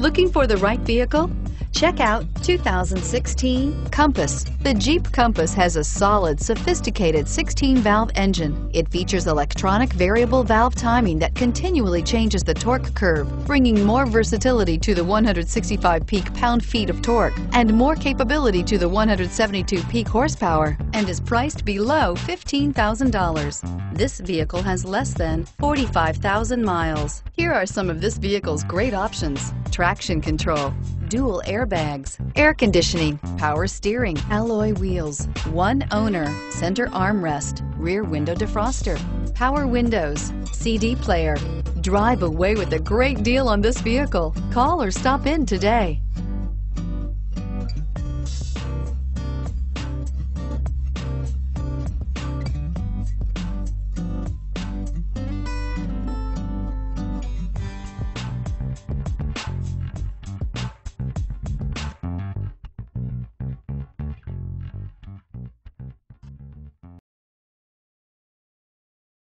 Looking for the right vehicle? Check out 2016 Compass. The Jeep Compass has a solid, sophisticated 16-valve engine. It features electronic variable valve timing that continually changes the torque curve, bringing more versatility to the 165 peak pound-feet of torque and more capability to the 172 peak horsepower and is priced below $15,000. This vehicle has less than 45,000 miles. Here are some of this vehicle's great options. Traction control, dual airbags, air conditioning, power steering, alloy wheels, one owner, center armrest, rear window defroster, power windows, CD player. Drive away with a great deal on this vehicle. Call or stop in today.